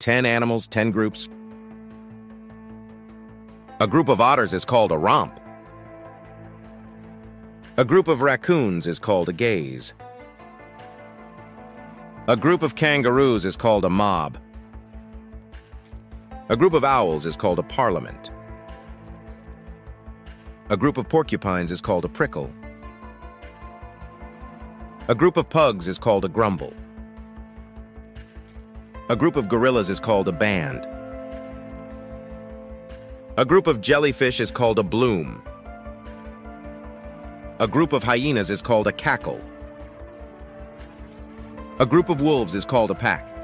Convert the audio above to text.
10 animals, 10 groups. A group of otters is called a romp. A group of raccoons is called a gaze. A group of kangaroos is called a mob. A group of owls is called a parliament. A group of porcupines is called a prickle. A group of pugs is called a grumble. A group of gorillas is called a band. A group of jellyfish is called a bloom. A group of hyenas is called a cackle. A group of wolves is called a pack.